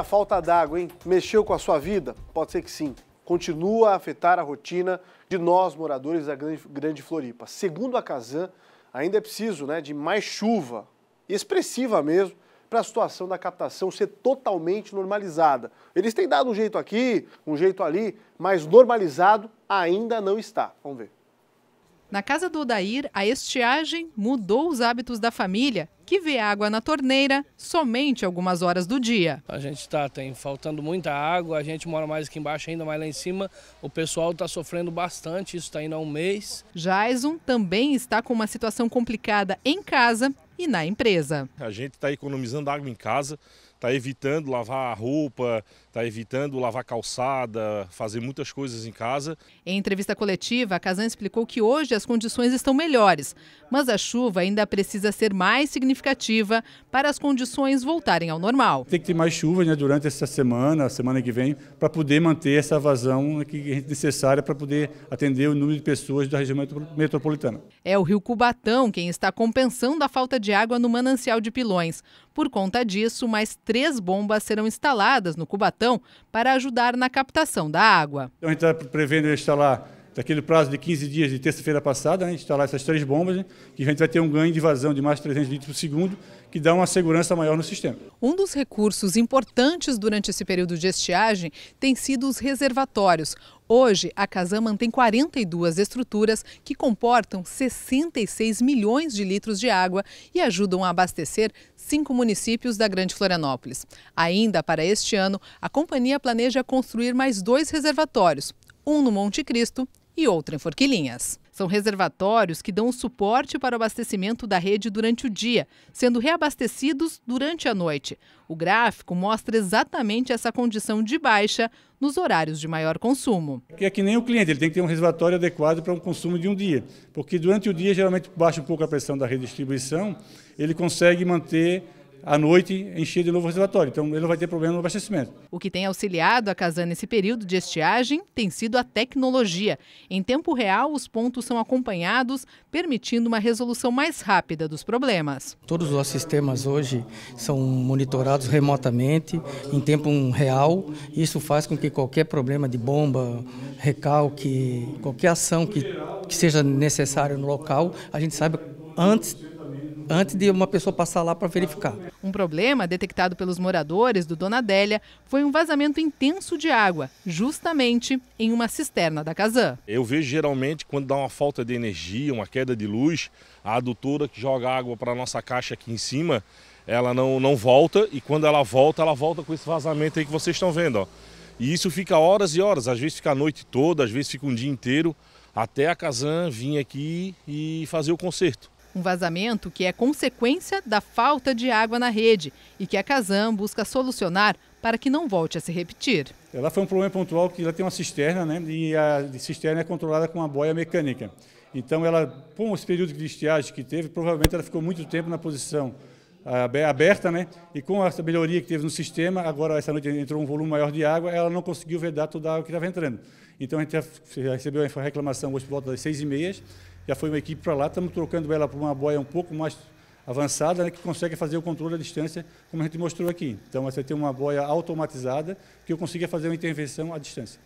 A falta d'água, hein? Mexeu com a sua vida? Pode ser que sim. Continua a afetar a rotina de nós, moradores da Grande, Floripa. Segundo a Casan, ainda é preciso né, de mais chuva, expressiva mesmo, para a situação da captação ser totalmente normalizada. Eles têm dado um jeito aqui, um jeito ali, mas normalizado ainda não está. Vamos ver. Na casa do Odair, a estiagem mudou os hábitos da família, que vê água na torneira somente algumas horas do dia. A gente está tem faltando muita água, a gente mora mais aqui embaixo ainda, mais lá em cima. O pessoal está sofrendo bastante, isso está indo há um mês. Jason também está com uma situação complicada em casa e na empresa. A gente está economizando água em casa, está evitando lavar a roupa, está evitando lavar calçada, fazer muitas coisas em casa. Em entrevista coletiva, a Casan explicou que hoje as condições estão melhores, mas a chuva ainda precisa ser mais significativa para as condições voltarem ao normal. Tem que ter mais chuva né, durante essa semana, a semana que vem, para poder manter essa vazão que é necessária para poder atender o número de pessoas da região metropolitana. É o rio Cubatão quem está compensando a falta de água no manancial de Pilões. Por conta disso, mais três bombas serão instaladas no Cubatão para ajudar na captação da água. Então, a gente está prevendo instalar daquele prazo de 15 dias de terça-feira passada, né, instalar essas três bombas, né, que a gente vai ter um ganho de vazão de mais de 300 litros por segundo, que dá uma segurança maior no sistema. Um dos recursos importantes durante esse período de estiagem tem sido os reservatórios. Hoje, a Casam mantém 42 estruturas que comportam 66 milhões de litros de água e ajudam a abastecer cinco municípios da Grande Florianópolis. Ainda para este ano, a companhia planeja construir mais dois reservatórios, um no Monte Cristo e outro em Forquilinhas. São reservatórios que dão suporte para o abastecimento da rede durante o dia, sendo reabastecidos durante a noite. O gráfico mostra exatamente essa condição de baixa nos horários de maior consumo. É que nem o cliente, ele tem que ter um reservatório adequado para um consumo de um dia, porque durante o dia geralmente baixa um pouco a pressão da redistribuição, ele consegue manter à noite encher de novo o reservatório. Então ele não vai ter problema no abastecimento. O que tem auxiliado a Casan nesse período de estiagem tem sido a tecnologia. Em tempo real, os pontos são acompanhados, permitindo uma resolução mais rápida dos problemas. Todos os sistemas hoje são monitorados remotamente, em tempo real. Isso faz com que qualquer problema de bomba, recalque, qualquer ação que, que seja necessária no local, a gente saiba antes antes de uma pessoa passar lá para verificar. Um problema detectado pelos moradores do Dona Adélia foi um vazamento intenso de água, justamente em uma cisterna da Casan. Eu vejo geralmente quando dá uma falta de energia, uma queda de luz, a adutora que joga água para a nossa caixa aqui em cima, ela não, não volta e quando ela volta, ela volta com esse vazamento aí que vocês estão vendo. Ó. E isso fica horas e horas, às vezes fica a noite toda, às vezes fica um dia inteiro, até a Casan vir aqui e fazer o conserto. Um vazamento que é consequência da falta de água na rede e que a Casam busca solucionar para que não volte a se repetir. Ela foi um problema pontual que ela tem uma cisterna, né? E a cisterna é controlada com uma boia mecânica. Então ela, com esse período de estiagem que teve, provavelmente ela ficou muito tempo na posição aberta, né? E com essa melhoria que teve no sistema, agora essa noite entrou um volume maior de água, ela não conseguiu vedar toda a água que estava entrando. Então a gente recebeu a reclamação hoje por volta das seis e meia, já foi uma equipe para lá, estamos trocando ela por uma boia um pouco mais avançada, né, que consegue fazer o controle à distância, como a gente mostrou aqui. Então, você tem uma boia automatizada que eu consiga fazer uma intervenção à distância.